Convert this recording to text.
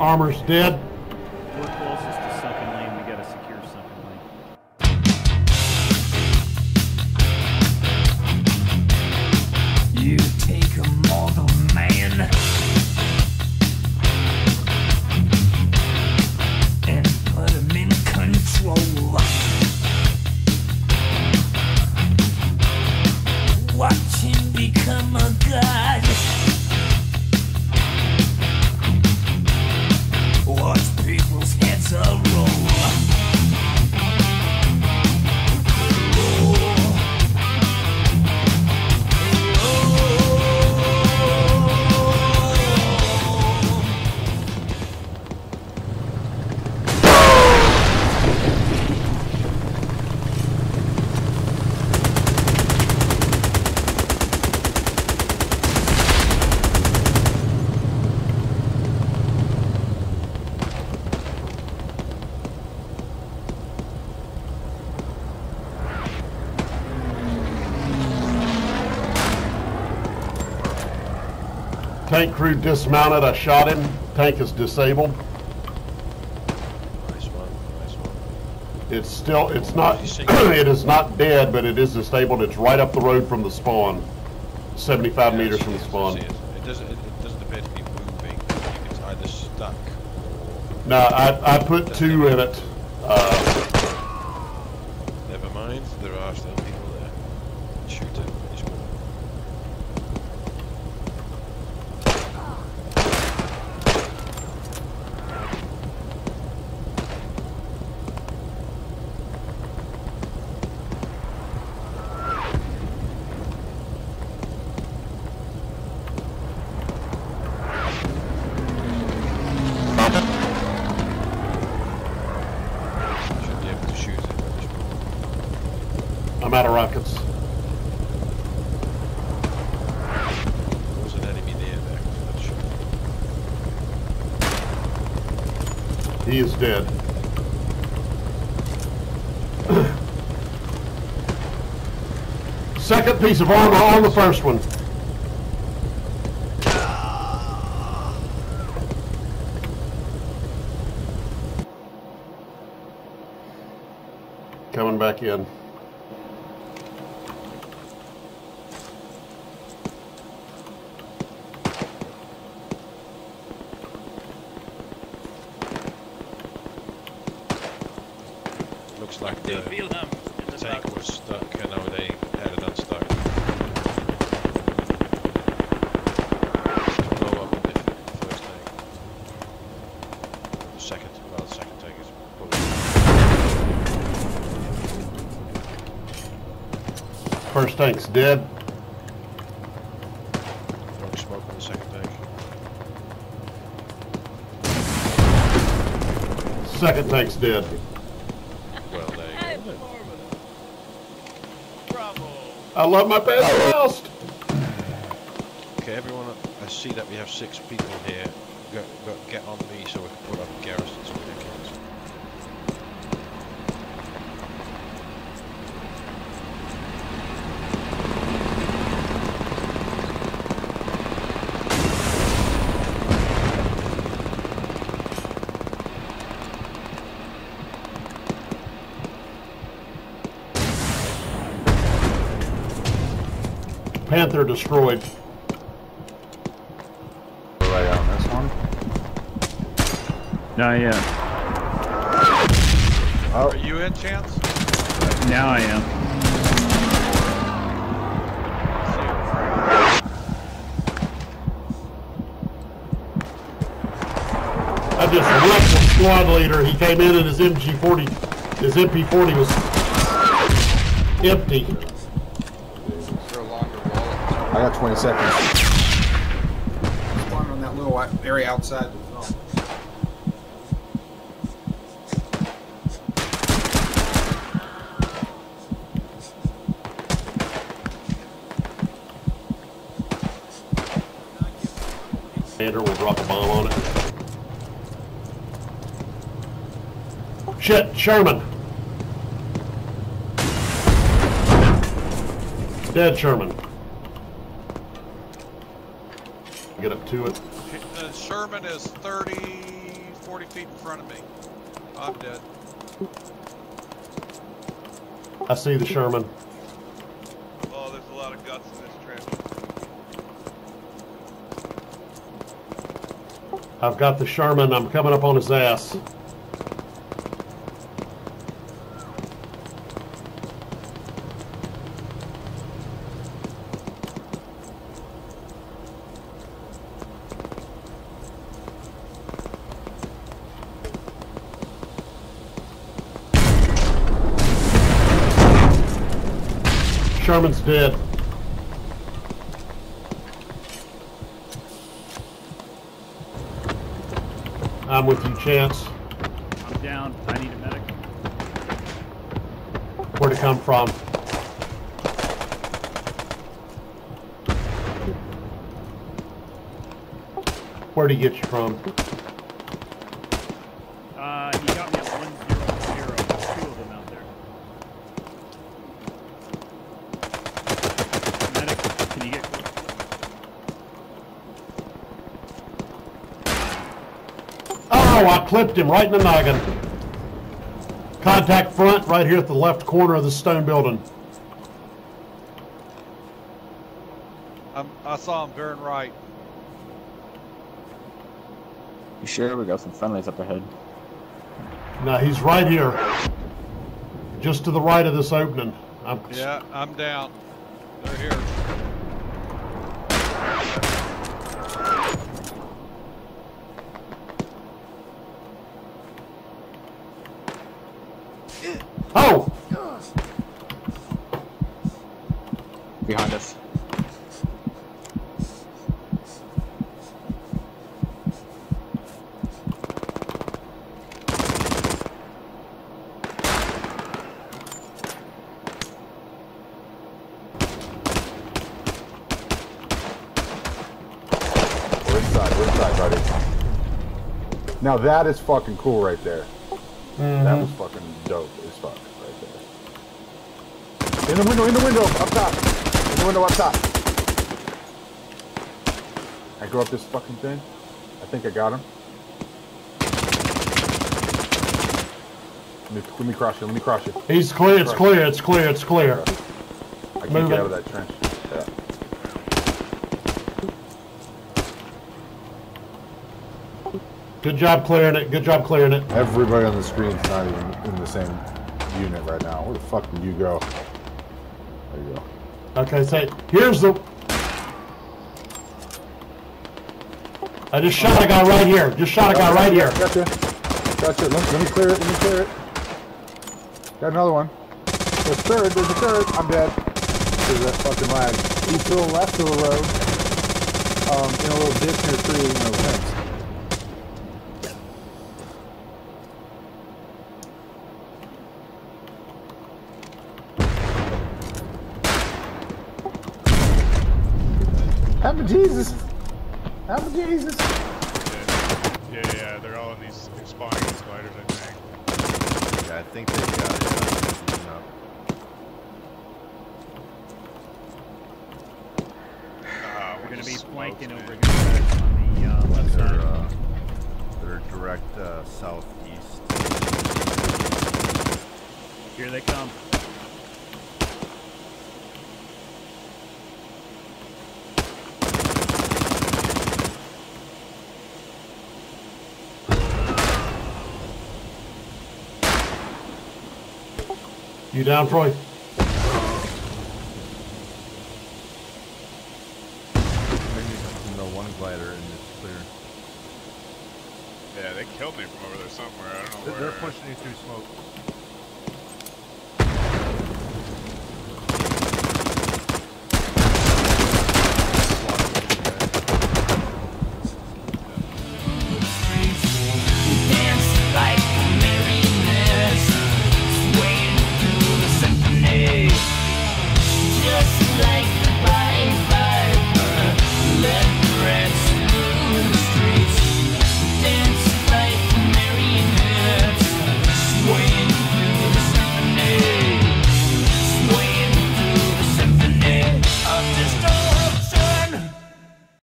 Armor's dead. Tank crew dismounted. I shot him. Tank is disabled. Nice one, nice one. It's still, it's not, it is not dead, but it is disabled. It's right up the road from the spawn. 75 Yeah, meters from the spawn. see It It doesn't, it doesn't appear to be moving. It's either stuck or... No, I, I put two in it. Uh, Never mind, there are still people there. Shoot it, finish one. Should be able to shoot it, finish one. I'm out of rockets. There was an enemy near there. Shoot. He is dead. Second piece of armor on the first one. Coming back in. Looks like the Feel him. in the tank was stuck and now they had it unstuck. Blow up the first tank. The second, well the second tank is probably First tank's dead. throwing smoke on the second tank. Second tank's dead. Well there you go. I love my best lost. Okay everyone, I see that we have six people here. Go, go, get on me so we can put up garrisons on Panther destroyed. Right on this one. Not yet. Oh. Are you in, Chance? Now I am. I just wrecked the squad leader. He came in and his MG40, his MP40 was empty. I got 20 seconds. Spawn on that little uh, area outside. Commander will drop a bomb on it. Shit, Sherman. Dead Sherman. Get up to it. Uh, Sherman is 30 40 feet in front of me. I'm dead. I see the Sherman. Oh, there's a lot of guts in this trench. I've got the Sherman. I'm coming up on his ass. Sherman's dead. I'm with you, Chance. I'm down. I need a medic. Where'd it come from? Where'd he get you from? Uh, he got me at 100. There's two of them out there. Medic, can you get Oh, I clipped him right in the noggin. Contact front right here at the left corner of the stone building. I'm, I saw him very right. You sure? We got some friendlies up ahead. Now he's right here. Just to the right of this opening. I'm, Yeah, I'm down. They're here. Oh! Behind us. We're inside, we're inside, buddy. Now that is fucking cool right there. Mm-hmm. That was fucking dope as fuck right there. In the window, in the window, up top. In the window up top. I go up this fucking thing. I think I got him. Let me, let me cross you, let me cross you. He's clear, it's clear, it's clear, it's clear. I can't Move get it. out of that trench. Good job clearing it, good job clearing it. Everybody on the screen's not even in the same unit right now. Where the fuck did you go? There you go. Okay, so here's the... I just shot a guy right here, just shot a guy right here. Gotcha. Gotcha. Let, let me clear it. Let me clear it. Got another one. There's a third. There's a third. I'm dead. There's that fucking lag. He's to the left of the road. Um, in a little ditch near three, you know, fence. Have a Jesus. Have a Jesus. Yeah, yeah, they're all in these spawning in spiders, I think. Yeah, I think they got it. Uh, beaten up. We're gonna be just flanking over here on the uh, left They're, side. uh, they're direct uh, southeast. Here they come. You down, Troy? Maybe no one glider and it's clear. Yeah, they killed me from over there somewhere. I don't know They're, where. they're pushing you through smoke.